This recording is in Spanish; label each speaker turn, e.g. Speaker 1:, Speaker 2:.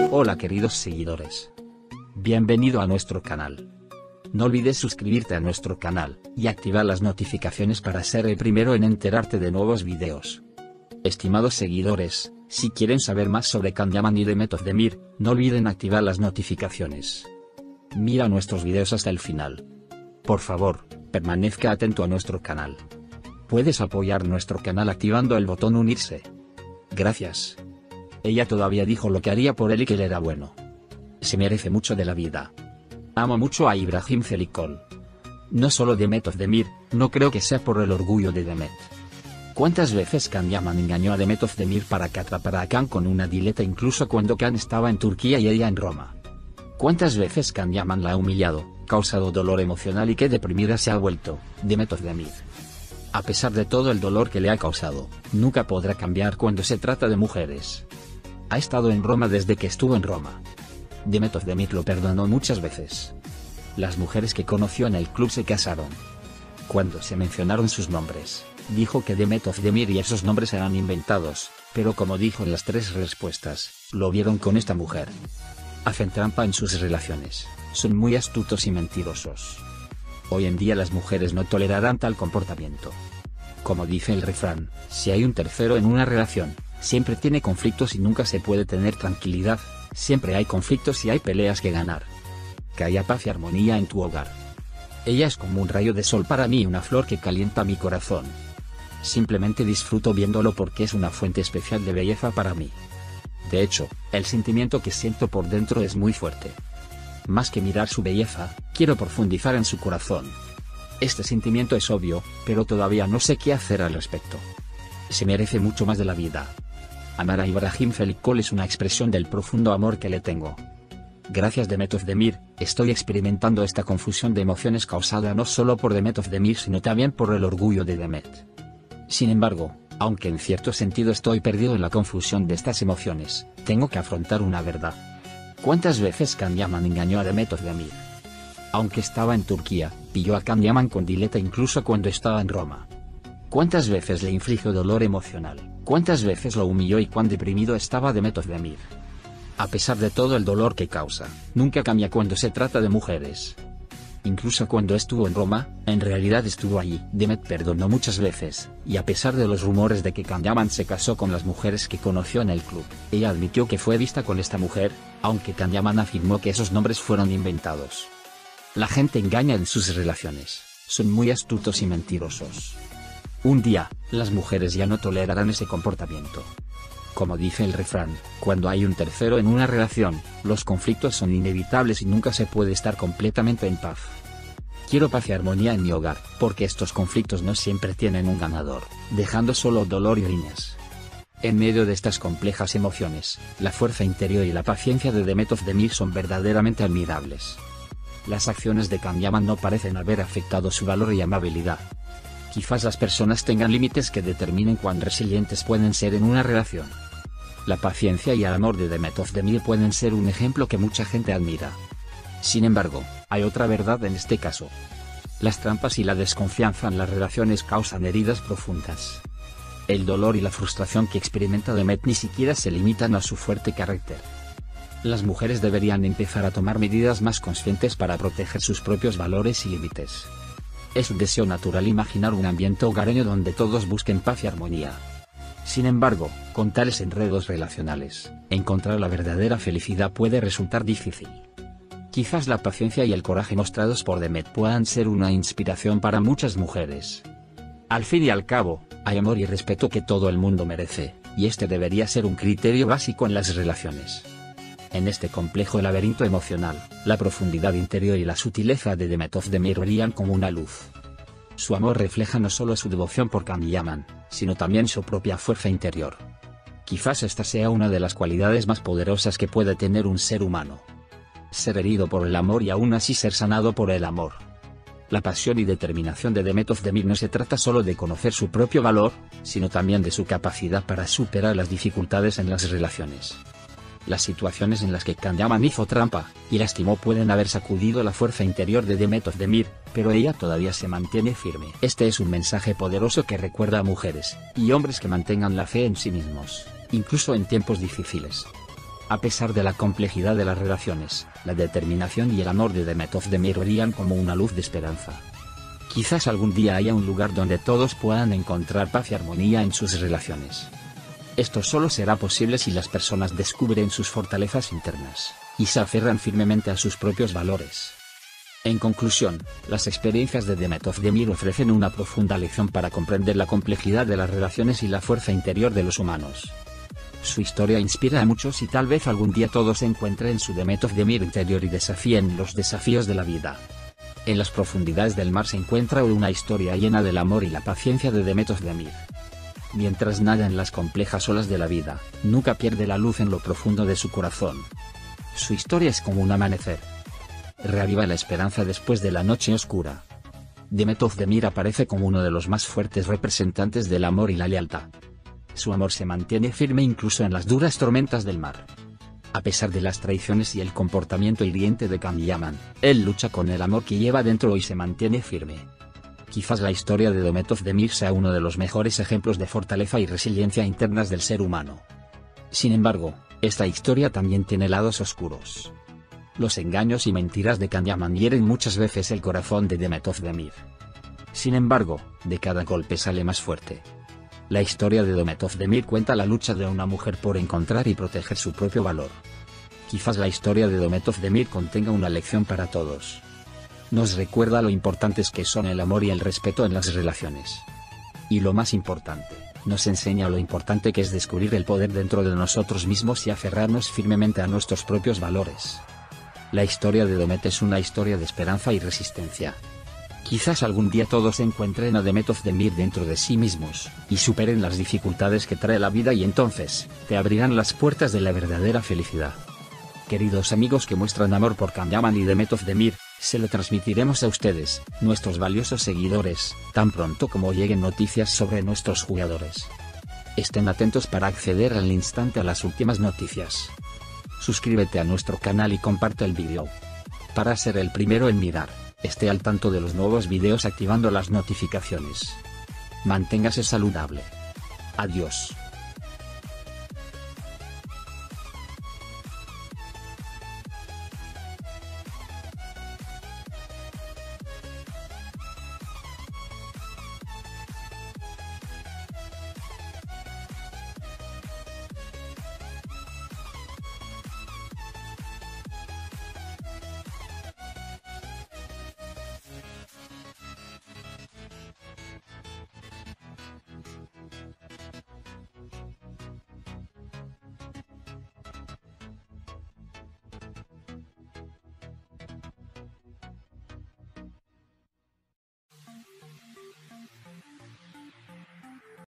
Speaker 1: Hola queridos seguidores. Bienvenido a nuestro canal. No olvides suscribirte a nuestro canal, y activar las notificaciones para ser el primero en enterarte de nuevos videos. Estimados seguidores, si quieren saber más sobre Kanyaman y Demet of Demir, no olviden activar las notificaciones. Mira nuestros videos hasta el final. Por favor, permanezca atento a nuestro canal. Puedes apoyar nuestro canal activando el botón unirse. Gracias. Ella todavía dijo lo que haría por él y que él era bueno. Se merece mucho de la vida. Amo mucho a Ibrahim Celicol. No solo Demet of Demir, no creo que sea por el orgullo de Demet. ¿Cuántas veces Khan Yaman engañó a Demet of Demir para que atrapara a Khan con una dileta incluso cuando Khan estaba en Turquía y ella en Roma? ¿Cuántas veces Khan Yaman la ha humillado, causado dolor emocional y qué deprimida se ha vuelto, Demet of Demir? A pesar de todo el dolor que le ha causado, nunca podrá cambiar cuando se trata de mujeres. Ha estado en Roma desde que estuvo en Roma. Demet of Demir lo perdonó muchas veces. Las mujeres que conoció en el club se casaron. Cuando se mencionaron sus nombres, dijo que Demet of Demir y esos nombres eran inventados, pero como dijo en las tres respuestas, lo vieron con esta mujer. Hacen trampa en sus relaciones, son muy astutos y mentirosos. Hoy en día las mujeres no tolerarán tal comportamiento. Como dice el refrán, si hay un tercero en una relación, siempre tiene conflictos y nunca se puede tener tranquilidad, siempre hay conflictos y hay peleas que ganar. Que haya paz y armonía en tu hogar. Ella es como un rayo de sol para mí una flor que calienta mi corazón. Simplemente disfruto viéndolo porque es una fuente especial de belleza para mí. De hecho, el sentimiento que siento por dentro es muy fuerte. Más que mirar su belleza, quiero profundizar en su corazón. Este sentimiento es obvio, pero todavía no sé qué hacer al respecto. Se merece mucho más de la vida. Amar a Ibrahim Felicol es una expresión del profundo amor que le tengo. Gracias Demet of Demir, estoy experimentando esta confusión de emociones causada no solo por Demet of Demir sino también por el orgullo de Demet. Sin embargo, aunque en cierto sentido estoy perdido en la confusión de estas emociones, tengo que afrontar una verdad. ¿Cuántas veces Khan Yaman engañó a Demet of Demir? Aunque estaba en Turquía, pilló a Khan Yaman con dileta incluso cuando estaba en Roma. ¿Cuántas veces le infligió dolor emocional? ¿Cuántas veces lo humilló y cuán deprimido estaba Demet of Demir? A pesar de todo el dolor que causa, nunca cambia cuando se trata de mujeres. Incluso cuando estuvo en Roma, en realidad estuvo allí. Demet perdonó muchas veces, y a pesar de los rumores de que Kanyaman se casó con las mujeres que conoció en el club, ella admitió que fue vista con esta mujer, aunque Kanyaman afirmó que esos nombres fueron inventados. La gente engaña en sus relaciones, son muy astutos y mentirosos. Un día, las mujeres ya no tolerarán ese comportamiento. Como dice el refrán, cuando hay un tercero en una relación, los conflictos son inevitables y nunca se puede estar completamente en paz. Quiero paz y armonía en mi hogar, porque estos conflictos no siempre tienen un ganador, dejando solo dolor y riñas. En medio de estas complejas emociones, la fuerza interior y la paciencia de Demet of Demir son verdaderamente admirables. Las acciones de Kanyaman no parecen haber afectado su valor y amabilidad. Quizás las personas tengan límites que determinen cuán resilientes pueden ser en una relación. La paciencia y el amor de Demet of Demir pueden ser un ejemplo que mucha gente admira. Sin embargo, hay otra verdad en este caso. Las trampas y la desconfianza en las relaciones causan heridas profundas. El dolor y la frustración que experimenta Demet ni siquiera se limitan a su fuerte carácter. Las mujeres deberían empezar a tomar medidas más conscientes para proteger sus propios valores y límites. Es un deseo natural imaginar un ambiente hogareño donde todos busquen paz y armonía. Sin embargo, con tales enredos relacionales, encontrar la verdadera felicidad puede resultar difícil. Quizás la paciencia y el coraje mostrados por Demet puedan ser una inspiración para muchas mujeres. Al fin y al cabo, hay amor y respeto que todo el mundo merece, y este debería ser un criterio básico en las relaciones. En este complejo laberinto emocional, la profundidad interior y la sutileza de Demet of Demir brillan como una luz. Su amor refleja no solo su devoción por Khan Yaman, sino también su propia fuerza interior. Quizás esta sea una de las cualidades más poderosas que puede tener un ser humano. Ser herido por el amor y aún así ser sanado por el amor. La pasión y determinación de Demet of Demir no se trata solo de conocer su propio valor, sino también de su capacidad para superar las dificultades en las relaciones. Las situaciones en las que Kanyaman hizo trampa y lastimó pueden haber sacudido la fuerza interior de Demet Demir, pero ella todavía se mantiene firme. Este es un mensaje poderoso que recuerda a mujeres y hombres que mantengan la fe en sí mismos, incluso en tiempos difíciles. A pesar de la complejidad de las relaciones, la determinación y el amor de Demetov Demir brillan como una luz de esperanza. Quizás algún día haya un lugar donde todos puedan encontrar paz y armonía en sus relaciones. Esto solo será posible si las personas descubren sus fortalezas internas, y se aferran firmemente a sus propios valores. En conclusión, las experiencias de Demetov Demir ofrecen una profunda lección para comprender la complejidad de las relaciones y la fuerza interior de los humanos. Su historia inspira a muchos y tal vez algún día todos encuentren su Demetov Demir interior y desafíen los desafíos de la vida. En las profundidades del mar se encuentra una historia llena del amor y la paciencia de Demetov Demir. Mientras nada en las complejas olas de la vida, nunca pierde la luz en lo profundo de su corazón. Su historia es como un amanecer. Reaviva la esperanza después de la noche oscura. Demetov Demir aparece como uno de los más fuertes representantes del amor y la lealtad. Su amor se mantiene firme incluso en las duras tormentas del mar. A pesar de las traiciones y el comportamiento hiriente de Yaman, él lucha con el amor que lleva dentro y se mantiene firme. Quizás la historia de Dometov Demir sea uno de los mejores ejemplos de fortaleza y resiliencia internas del ser humano. Sin embargo, esta historia también tiene lados oscuros. Los engaños y mentiras de Yaman hieren muchas veces el corazón de Demetov Demir. Sin embargo, de cada golpe sale más fuerte. La historia de Dometov Demir cuenta la lucha de una mujer por encontrar y proteger su propio valor. Quizás la historia de Dometov Demir contenga una lección para todos. Nos recuerda lo importantes que son el amor y el respeto en las relaciones. Y lo más importante, nos enseña lo importante que es descubrir el poder dentro de nosotros mismos y aferrarnos firmemente a nuestros propios valores. La historia de Domet es una historia de esperanza y resistencia. Quizás algún día todos encuentren a Demetov Demir dentro de sí mismos, y superen las dificultades que trae la vida y entonces, te abrirán las puertas de la verdadera felicidad. Queridos amigos que muestran amor por Kanyaman y Demetov Demir, se lo transmitiremos a ustedes, nuestros valiosos seguidores, tan pronto como lleguen noticias sobre nuestros jugadores. Estén atentos para acceder al instante a las últimas noticias. Suscríbete a nuestro canal y comparte el vídeo. Para ser el primero en mirar Esté al tanto de los nuevos videos activando las notificaciones. Manténgase saludable. Adiós.